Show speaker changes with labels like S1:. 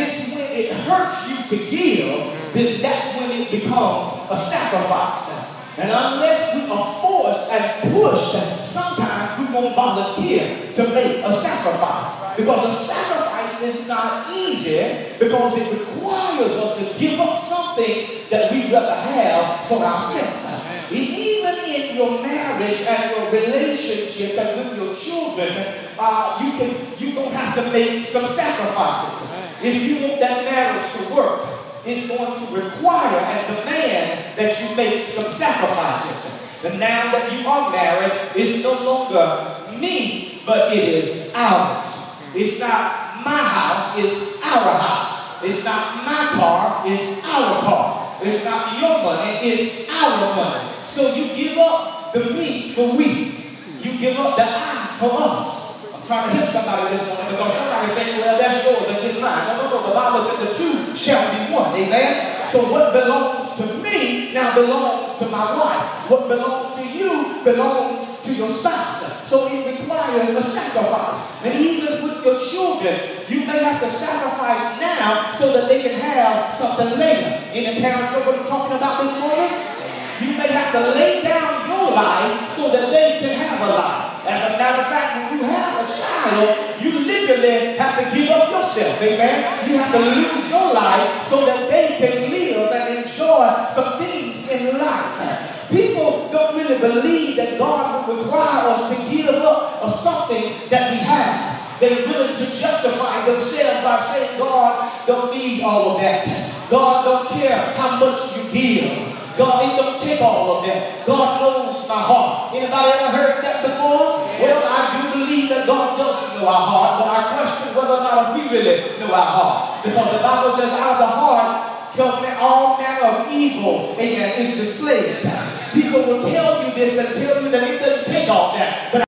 S1: It's when it hurts you to give, then that's when it becomes a sacrifice. And unless we are forced and pushed, sometimes we won't volunteer to make a sacrifice. Because a sacrifice is not easy because it requires us to give up something that we'd rather have for ourselves. Even in your marriage and your relationships and with your children, uh, you can you don't have to make some sacrifices. If you want that marriage to work, it's going to require and demand that you make some sacrifices. And now that you are married, it's no longer me, but it is ours. It's not my house, it's our house. It's not my car, it's our car. It's not your money, it's our money. So you give up the me for we. You give up the I for us. Trying to help somebody this morning because somebody think, well, that's yours and this mine. No, no, no. The Bible says the two shall be one. Amen? So what belongs to me now belongs to my wife. What belongs to you belongs to your spouse. So it requires a sacrifice. And even with your children, you may have to sacrifice now so that they can have something later. Any parents know what I'm talking about this morning? You may have to lay down your life so that they can have a life. As a matter of fact, when you have a child, you literally have to give up yourself. Amen? You have to lose your life so that they can live and enjoy some things in life. People don't really believe that God would require us to give up of something that we have. They're willing to justify themselves by saying, God don't need all of that. God don't care how much you give. God, He don't take all of that. God knows my heart. Anybody ever heard really know our heart. Because the Bible says out of the heart come all manner of evil, amen, is displayed.